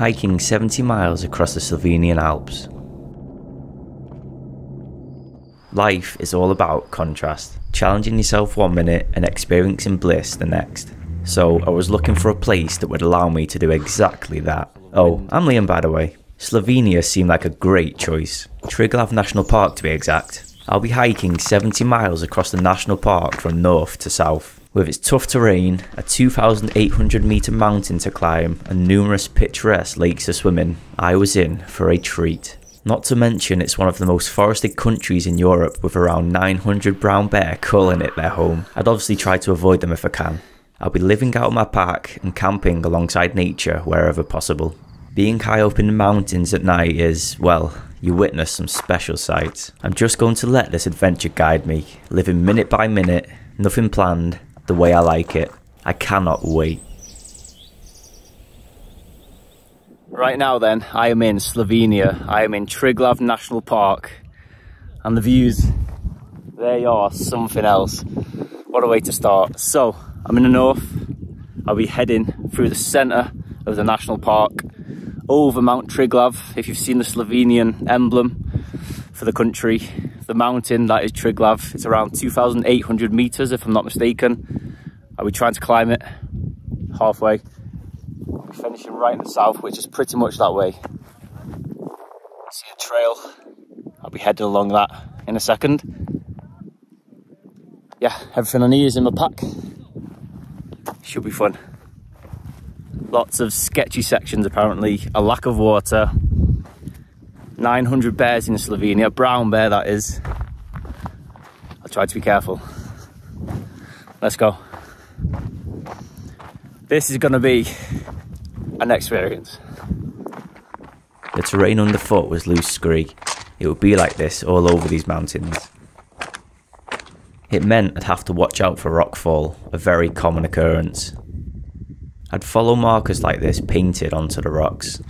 hiking 70 miles across the Slovenian Alps. Life is all about contrast, challenging yourself one minute and experiencing bliss the next. So I was looking for a place that would allow me to do exactly that. Oh, I'm Liam by the way. Slovenia seemed like a great choice. Triglav National Park to be exact. I'll be hiking 70 miles across the national park from north to south. With its tough terrain, a 2,800 metre mountain to climb, and numerous picturesque lakes to swim in, I was in for a treat. Not to mention, it's one of the most forested countries in Europe with around 900 brown bear calling it their home. I'd obviously try to avoid them if I can. I'll be living out my pack and camping alongside nature wherever possible. Being high up in the mountains at night is, well, you witness some special sights. I'm just going to let this adventure guide me, living minute by minute, nothing planned, the way I like it. I cannot wait. Right now then, I am in Slovenia. I am in Triglav National Park. And the views, they are something else. What a way to start. So, I'm in the north. I'll be heading through the centre of the national park over Mount Triglav. If you've seen the Slovenian emblem for the country, the mountain that is Triglav, it's around 2,800 meters if I'm not mistaken. I'll be trying to climb it halfway. I'll finishing right in the south, which is pretty much that way. See a trail. I'll be heading along that in a second. Yeah, everything I need is in my pack. Should be fun. Lots of sketchy sections apparently, a lack of water, 900 bears in Slovenia, brown bear that is. I'll try to be careful. Let's go. This is going to be an experience. The terrain underfoot was loose scree. It would be like this all over these mountains. It meant I'd have to watch out for rockfall, a very common occurrence. I'd follow markers like this painted onto the rocks.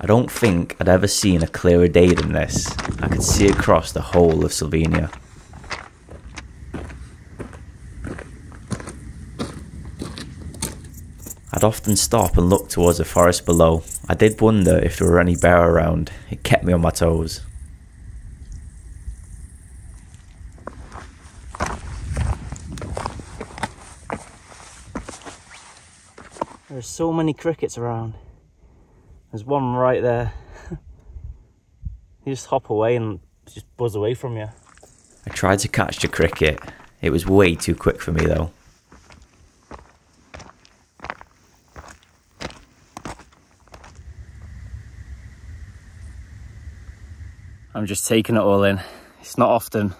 I don't think I'd ever seen a clearer day than this. I could see across the whole of Slovenia. I'd often stop and look towards the forest below. I did wonder if there were any bear around. It kept me on my toes. There are so many crickets around. There's one right there. you just hop away and just buzz away from you. I tried to catch the cricket. It was way too quick for me though. I'm just taking it all in. It's not often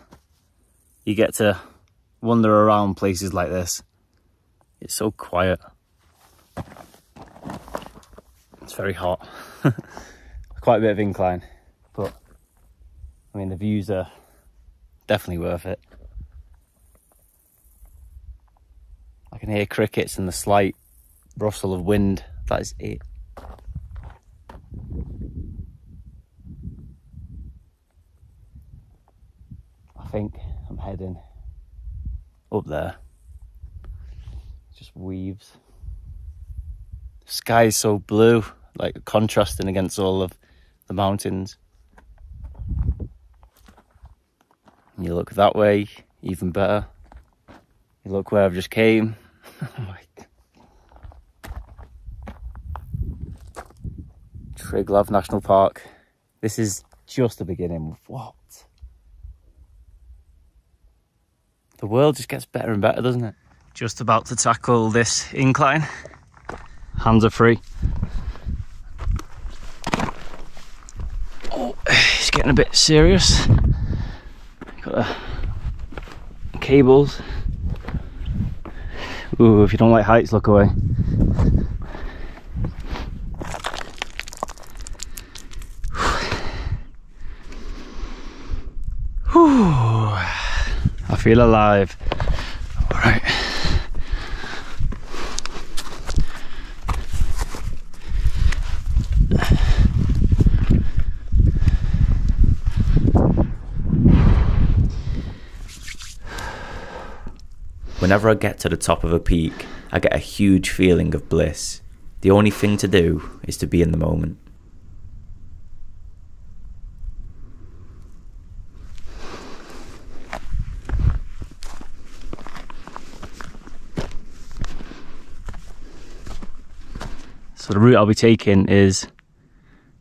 you get to wander around places like this. It's so quiet. It's very hot. Quite a bit of incline, but I mean the views are definitely worth it. I can hear crickets and the slight rustle of wind. That is it. Think I'm heading up there. just weaves. The sky is so blue, like contrasting against all of the mountains. And you look that way, even better. You look where I've just came. Oh Triglav National Park. This is just the beginning. Of what? The world just gets better and better, doesn't it? Just about to tackle this incline. Hands are free. Oh, it's getting a bit serious. Got the cables. Ooh, if you don't like heights, look away. Feel alive. All right. Whenever I get to the top of a peak, I get a huge feeling of bliss. The only thing to do is to be in the moment. So the route I'll be taking is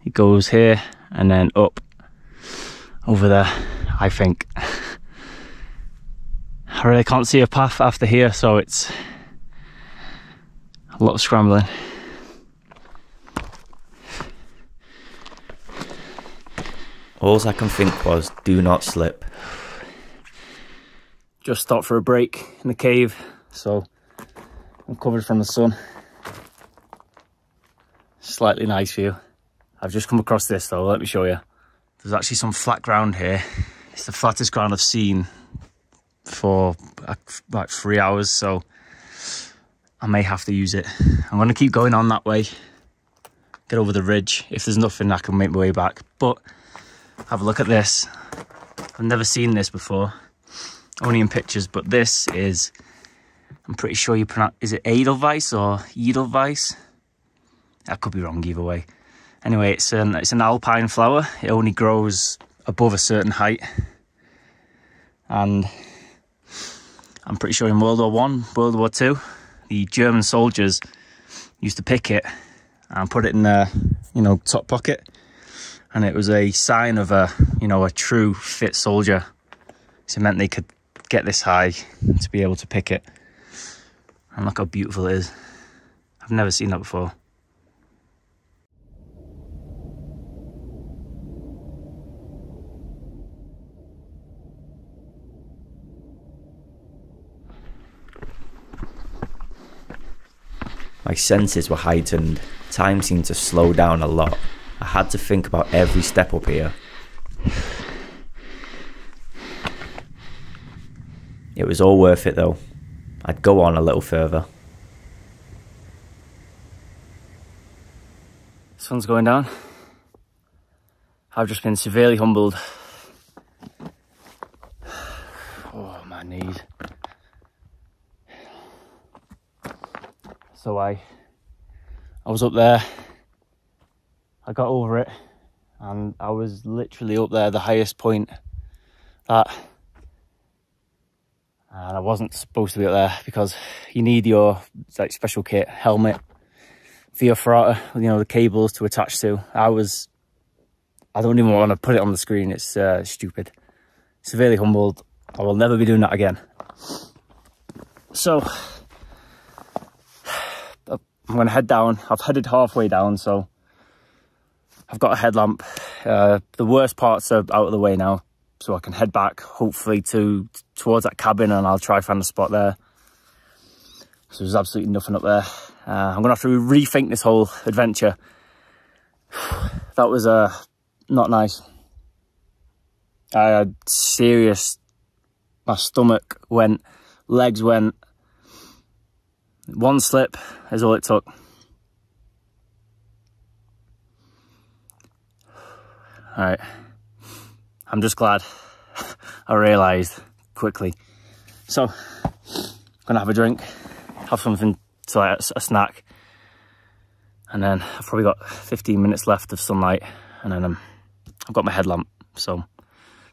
it goes here and then up over there, I think. I really can't see a path after here, so it's a lot of scrambling. All I can think was, do not slip. Just stopped for a break in the cave, so I'm covered from the sun. Slightly nice view. I've just come across this though, let me show you. There's actually some flat ground here. It's the flattest ground I've seen for uh, like three hours, so I may have to use it. I'm gonna keep going on that way, get over the ridge. If there's nothing, I can make my way back. But have a look at this. I've never seen this before, only in pictures, but this is, I'm pretty sure you pronounce, is it Edelweiss or Edelweiss? I could be wrong either way. Anyway, it's an, it's an alpine flower. It only grows above a certain height. And I'm pretty sure in World War One, World War Two, the German soldiers used to pick it and put it in their, you know, top pocket and it was a sign of a you know a true fit soldier so it meant they could get this high to be able to pick it and look how beautiful it is i've never seen that before My senses were heightened. Time seemed to slow down a lot. I had to think about every step up here. It was all worth it though. I'd go on a little further. Sun's going down. I've just been severely humbled. Oh, my knees. So I, was up there I got over it and I was literally up there, the highest point that and I wasn't supposed to be up there because you need your like special kit, helmet, ferrata, you know, the cables to attach to. I was, I don't even want to put it on the screen. It's uh, stupid. Severely humbled. I will never be doing that again. So, I'm going to head down. I've headed halfway down, so I've got a headlamp. Uh, the worst parts are out of the way now, so I can head back, hopefully, to towards that cabin, and I'll try find a spot there. So there's absolutely nothing up there. Uh, I'm gonna have to rethink this whole adventure. that was uh, not nice. I had serious. My stomach went, legs went. One slip is all it took. All right. I'm just glad I realised quickly. So, gonna have a drink, have something to like a, a snack, and then I've probably got 15 minutes left of sunlight, and then um, I've got my headlamp. So,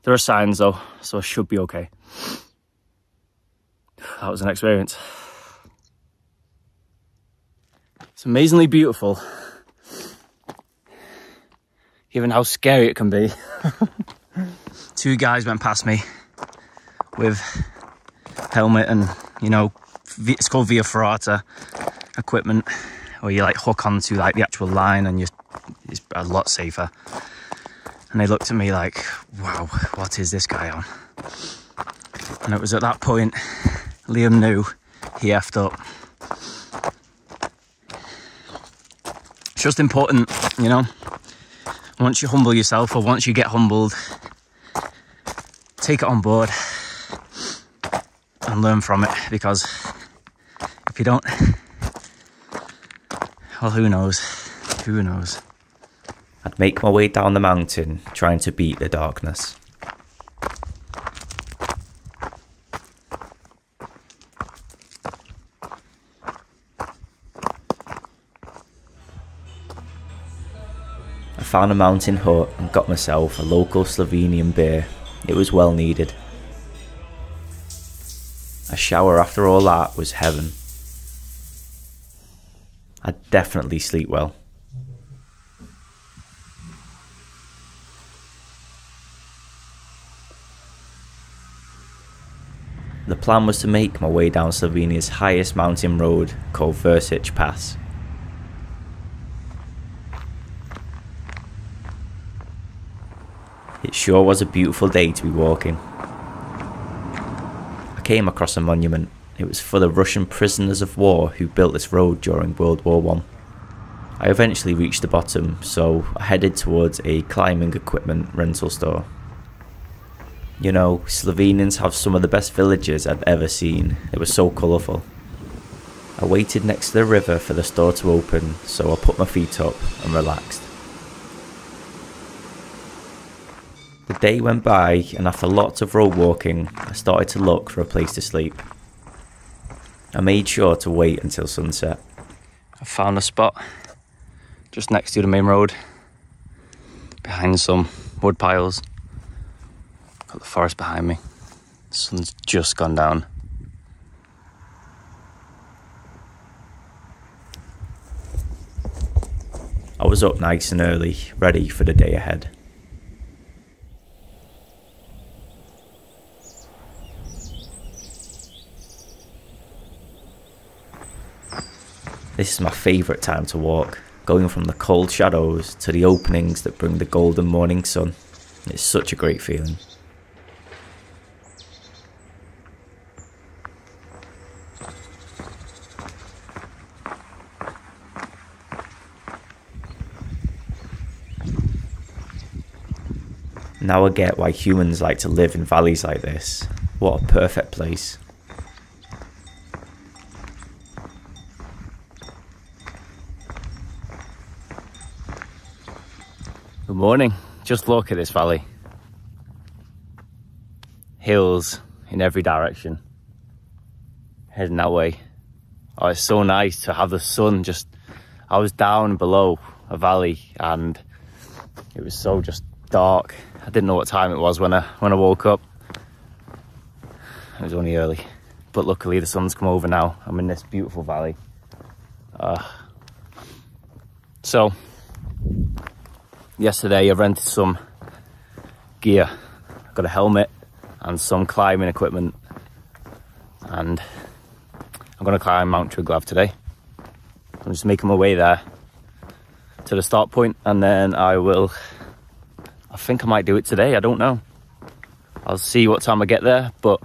there are signs though, so I should be okay. That was an experience. It's amazingly beautiful given how scary it can be. Two guys went past me with helmet and, you know, it's called via ferrata equipment, where you like hook onto like the actual line and you it's a lot safer. And they looked at me like, wow, what is this guy on? And it was at that point Liam knew he effed up. Just important, you know, once you humble yourself or once you get humbled, take it on board and learn from it because if you don't, well, who knows? Who knows? I'd make my way down the mountain trying to beat the darkness. Found a mountain hut and got myself a local Slovenian beer. It was well needed. A shower after all that was heaven. I'd definitely sleep well. The plan was to make my way down Slovenia's highest mountain road called Vršič Pass. Sure was a beautiful day to be walking. I came across a monument. It was for the Russian prisoners of war who built this road during World War One. I. I eventually reached the bottom, so I headed towards a climbing equipment rental store. You know, Slovenians have some of the best villages I've ever seen. It was so colourful. I waited next to the river for the store to open, so I put my feet up and relaxed. The day went by, and after lots of road walking, I started to look for a place to sleep. I made sure to wait until sunset. I found a spot just next to the main road, behind some wood piles. Got the forest behind me. The sun's just gone down. I was up nice and early, ready for the day ahead. This is my favourite time to walk, going from the cold shadows to the openings that bring the golden morning sun. It's such a great feeling. Now I get why humans like to live in valleys like this. What a perfect place. Morning. Just look at this valley. Hills in every direction. Heading that way. Oh, it's so nice to have the sun just. I was down below a valley and it was so just dark I didn't know what time it was when I when I woke up. It was only early, but luckily the sun's come over now. I'm in this beautiful valley. Uh, so yesterday I rented some gear. I got a helmet and some climbing equipment, and I'm going to climb Mount Triglav today. I'm just making my way there to the start point, and then I will I think I might do it today. I don't know. I'll see what time I get there, but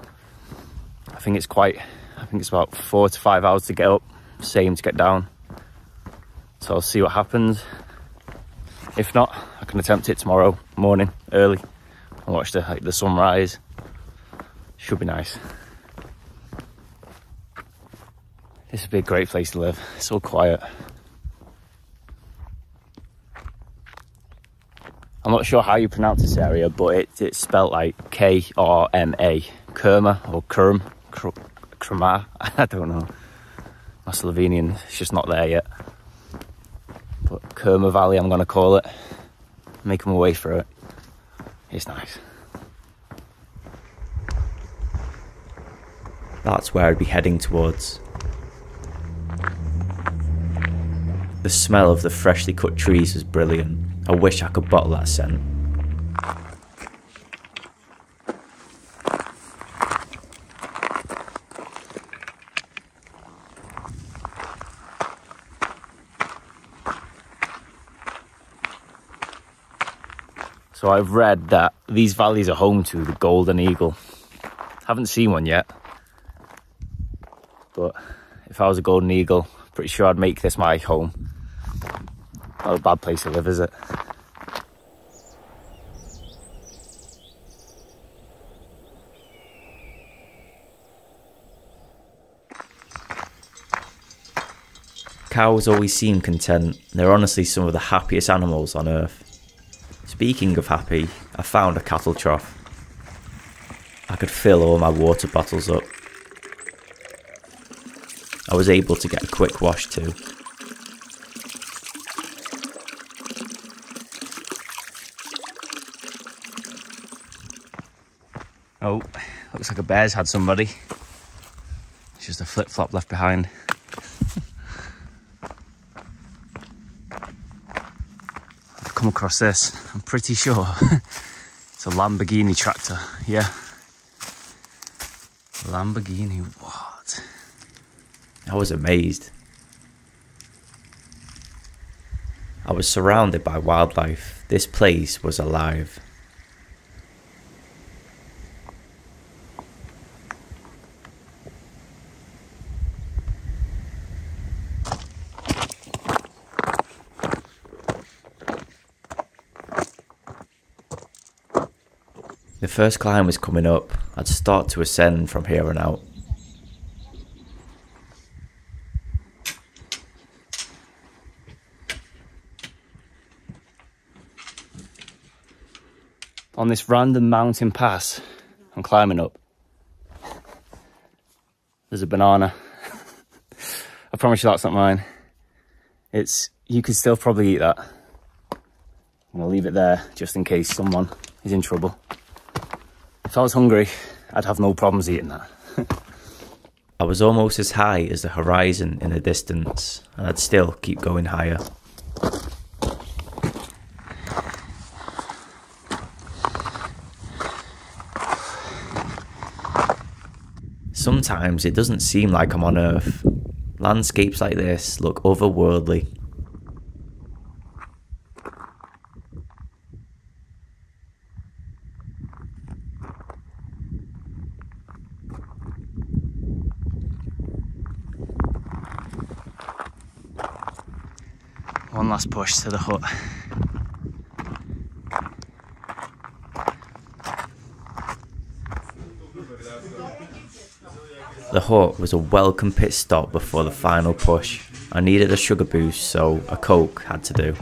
I think it's quite, I think it's about four to five hours to get up, same to get down. So I'll see what happens. If not, I can attempt it tomorrow morning, early, and watch the, like, the sunrise. Should be nice. This would be a great place to live. It's so quiet. I'm not sure how you pronounce this area, but it, it's spelled like K R M A, Kerma or Kerm, Krma. I don't know. My Slovenian is just not there yet. Kerma Valley, I'm going to call it. Making my way through it. It's nice. That's where I'd be heading towards. The smell of the freshly cut trees was brilliant. I wish I could bottle that scent. I've read that these valleys are home to the golden eagle. Haven't seen one yet. But if I was a golden eagle, pretty sure I'd make this my home. Not a bad place to live, is it? Cows always seem content. They're honestly some of the happiest animals on earth. Speaking of happy, I found a cattle trough. I could fill all my water bottles up. I was able to get a quick wash too. Oh, looks like a bear's had somebody. It's just a flip-flop left behind. Come across this, I'm pretty sure. it's a Lamborghini tractor, yeah. Lamborghini, what? I was amazed. I was surrounded by wildlife. This place was alive. First climb was coming up. I'd start to ascend from here on out. On this random mountain pass, I'm climbing up. There's a banana. I promise you that's not mine. It's, you could still probably eat that. I'm gonna leave it there just in case someone is in trouble. If I was hungry, I'd have no problems eating that. I was almost as high as the horizon in the distance, and I'd still keep going higher. Sometimes it doesn't seem like I'm on Earth. Landscapes like this look otherworldly. One last push to the hut. The hut was a welcome pit stop before the final push. I needed a sugar boost, so a Coke had to do.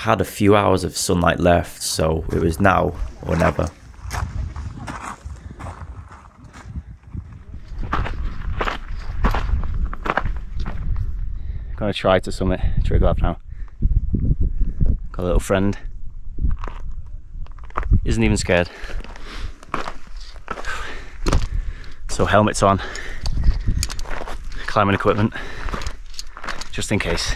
Had a few hours of sunlight left, so it was now or never. Gonna try to summit Trigger Triglav now. Got a little friend. Isn't even scared. So helmets on, climbing equipment, just in case.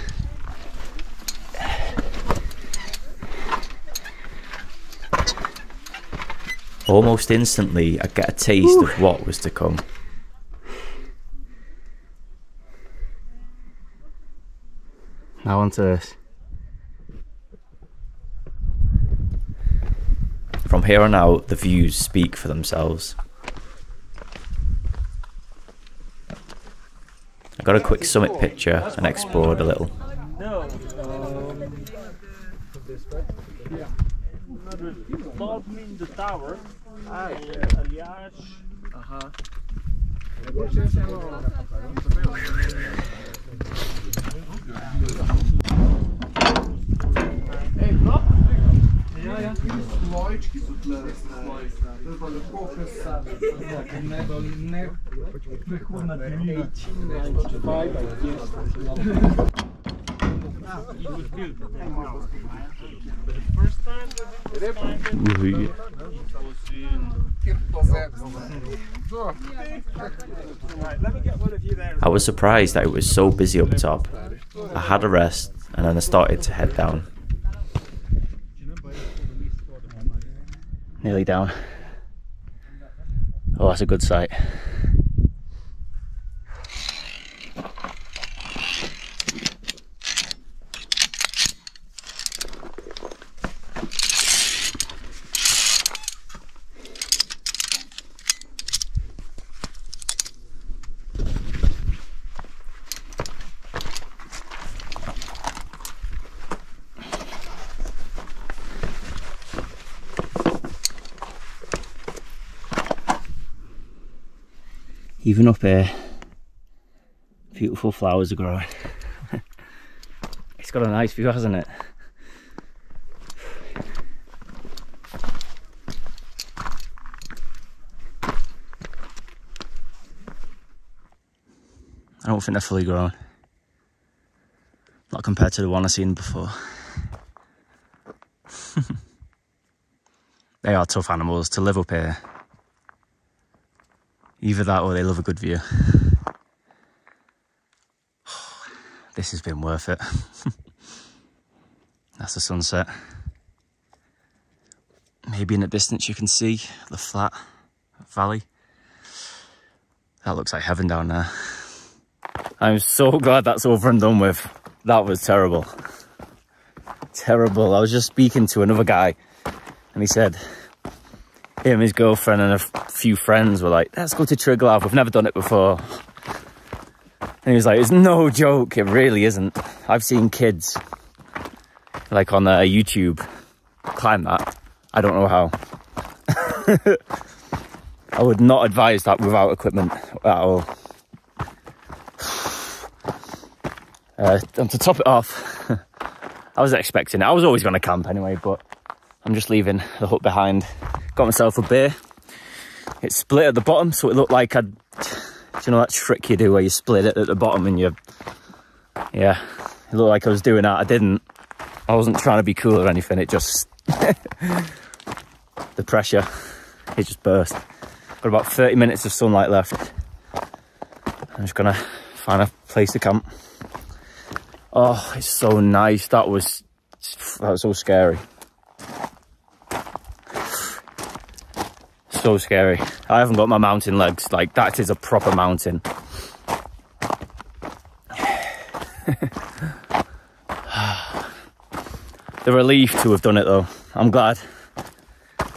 Almost instantly, I get a taste of what was to come. Now onto this. From here on out, the views speak for themselves. I got a quick summit picture and explored a little. No. Um, yeah. Above me in the tower. Ah, aliás. Aha. Slojčki su tle. To je pa lepo presado. Ne dol, ne prehodna delina. First time that it was climbing I was surprised that it was so busy up top. I had a rest and then I started to head down. Nearly down. Oh, that's a good sight. Even up here, beautiful flowers are growing. it's got a nice view, hasn't it? I don't think they're fully grown. Not compared to the one I've seen before. they are tough animals to live up here. Either that or they love a good view. This has been worth it. That's the sunset. Maybe in the distance you can see the flat valley. That looks like heaven down there. I'm so glad that's over and done with. That was terrible. Terrible. I was just speaking to another guy and he said him, his girlfriend and a few friends were like, let's go to Triglav. We've never done it before. And he was like, it's no joke. It really isn't. I've seen kids like on uh, YouTube climb that. I don't know how. I would not advise that without equipment at all. Uh, and to top it off, I was expecting it. I was always going to camp anyway, but I'm just leaving the hut behind. Got myself a beer. It's split at the bottom, so it looked like I'd... Do you know that trick you do where you split it at the bottom and you... Yeah, it looked like I was doing that. I didn't. I wasn't trying to be cool or anything. It just... the pressure, it just burst. Got about 30 minutes of sunlight left. I'm just gonna find a place to camp. Oh, it's so nice. That was, that was so scary. So scary. I haven't got my mountain legs. Like, that is a proper mountain. the relief to have done it though. I'm glad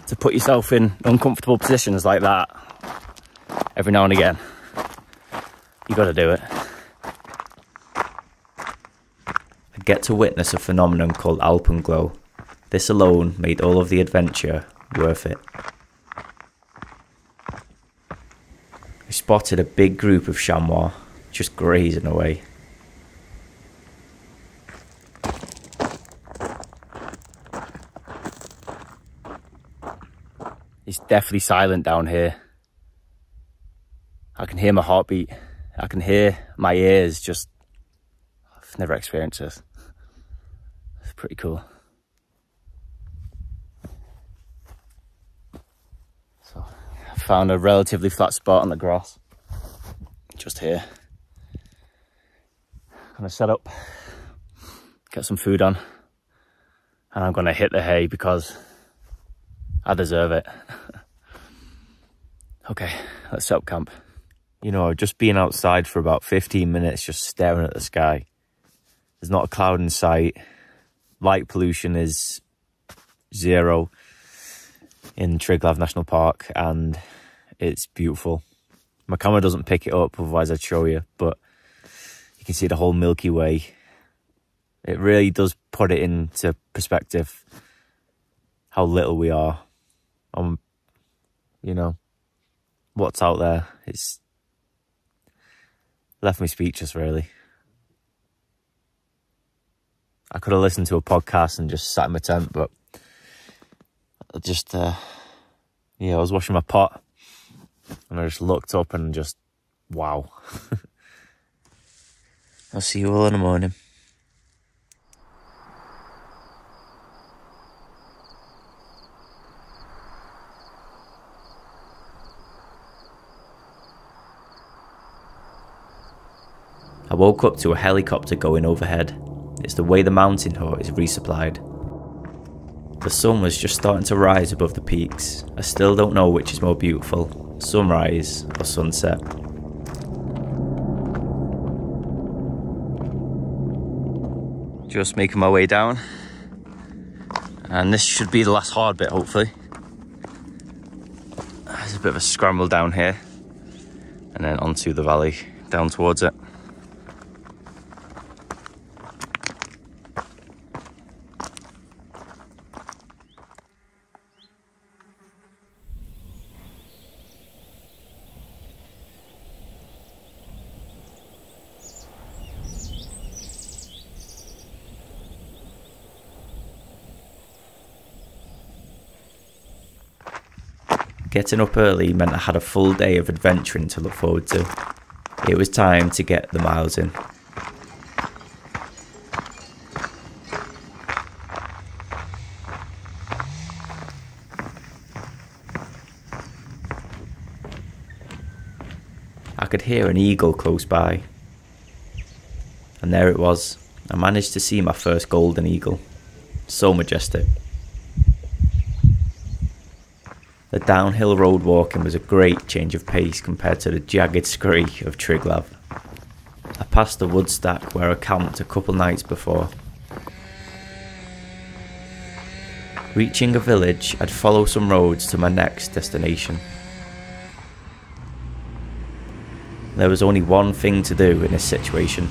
to put yourself in uncomfortable positions like that every now and again. You gotta do it. I get to witness a phenomenon called alpenglow. This alone made all of the adventure worth it. We spotted a big group of chamois just grazing away. It's definitely silent down here. I can hear my heartbeat. I can hear my ears just. I've never experienced this. It's pretty cool. So, I found a relatively flat spot on the grass. Just here. Gonna set up, get some food on, and I'm gonna hit the hay because I deserve it. okay, let's set up camp. You know, just being outside for about 15 minutes, just staring at the sky. There's not a cloud in sight. Light pollution is zero in Triglav National Park, and it's beautiful. My camera doesn't pick it up, otherwise I'd show you, but you can see the whole Milky Way. It really does put it into perspective how little we are. Um, you know, what's out there. It's left me speechless, really. I could have listened to a podcast and just sat in my tent, but I just, uh, yeah, I was washing my pot and I just looked up and just, wow. I'll see you all in the morning. I woke up to a helicopter going overhead. It's the way the mountain hut is resupplied. The sun was just starting to rise above the peaks. I still don't know which is more beautiful, sunrise or sunset. Just making my way down. And this should be the last hard bit, hopefully. There's a bit of a scramble down here. And then onto the valley, down towards it. Getting up early meant I had a full day of adventuring to look forward to. It was time to get the miles in. I could hear an eagle close by. And there it was. I managed to see my first golden eagle. So majestic. The downhill road walking was a great change of pace compared to the jagged scree of Triglav. I passed the wood stack where I camped a couple nights before. Reaching a village, I'd follow some roads to my next destination. There was only one thing to do in this situation.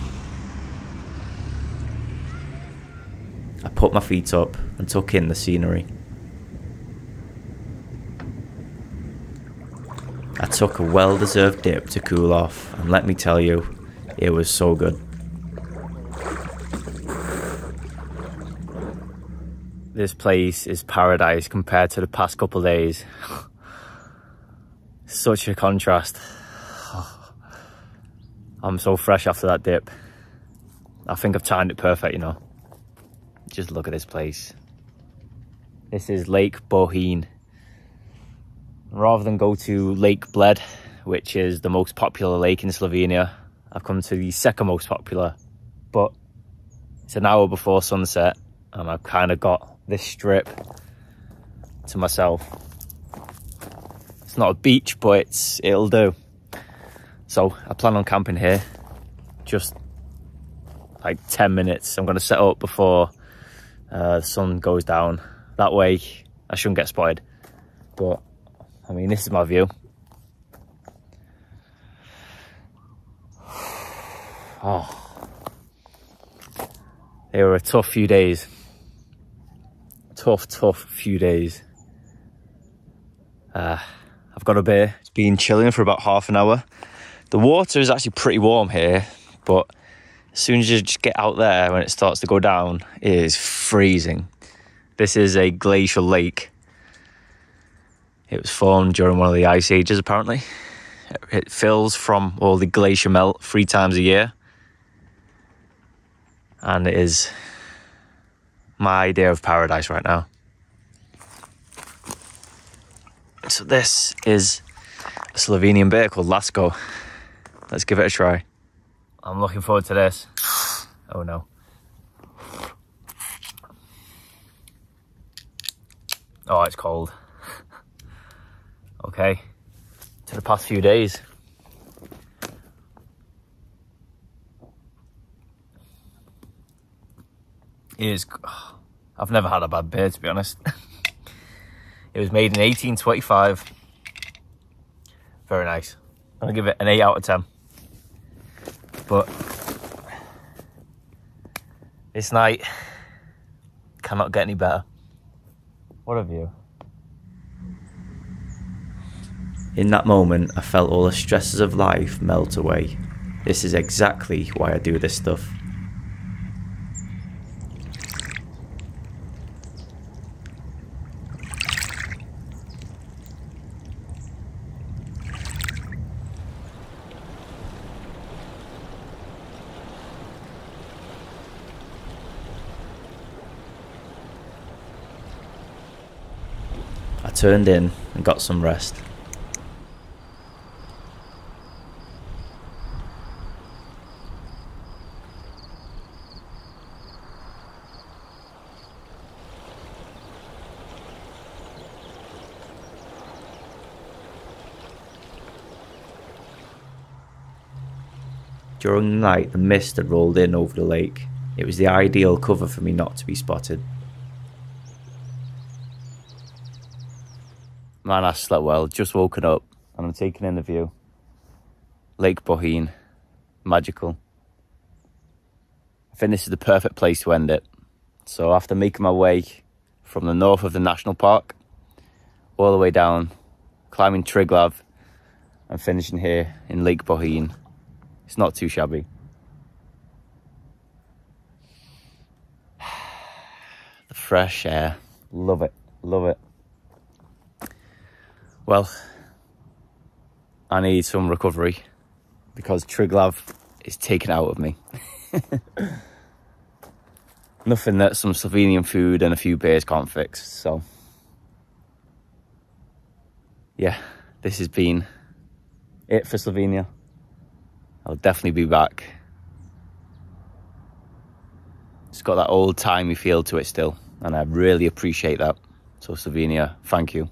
I put my feet up and took in the scenery. Took a well deserved dip to cool off, and let me tell you, it was so good. This place is paradise compared to the past couple days. Such a contrast. I'm so fresh after that dip. I think I've timed it perfect, you know. Just look at this place. This is Lake Bohinj. Rather than go to Lake Bled, which is the most popular lake in Slovenia, I've come to the second most popular. But it's an hour before sunset and I've kind of got this strip to myself. It's not a beach, but it's it'll do. So I plan on camping here just like 10 minutes. I'm going to set up before uh, the sun goes down. That way I shouldn't get spotted. But I mean, this is my view. Oh, they were a tough few days. Tough, tough few days. Uh, I've got a beer. It's been chilling for about half an hour. The water is actually pretty warm here, but as soon as you just get out there when it starts to go down, it is freezing. This is a glacial lake. It was formed during one of the ice ages, apparently. It fills from all the glacier melt three times a year. And it is my idea of paradise right now. So this is a Slovenian beer called Laško. Let's give it a try. I'm looking forward to this. Oh no. Oh, it's cold. Okay. To the past few days. It is. I've never had a bad beer, to be honest. it was made in 1825. Very nice. I'm gonna give it an 8 out of 10. But this night cannot get any better. What a view. In that moment, I felt all the stresses of life melt away. This is exactly why I do this stuff. I turned in and got some rest. During the night, the mist had rolled in over the lake. It was the ideal cover for me not to be spotted. Man, I slept well. Just woken up and I'm taking in the view. Lake Bohinj, magical. I think this is the perfect place to end it. So after making my way from the north of the national park all the way down, climbing Triglav and finishing here in Lake Bohinj, it's not too shabby. The fresh air, love it, love it. Well, I need some recovery. because Triglav is taken out of me. Nothing that some Slovenian food and a few beers can't fix, so. Yeah, this has been it for Slovenia. I'll definitely be back. It's got that old timey feel to it still, and I really appreciate that. So Slovenia, thank you.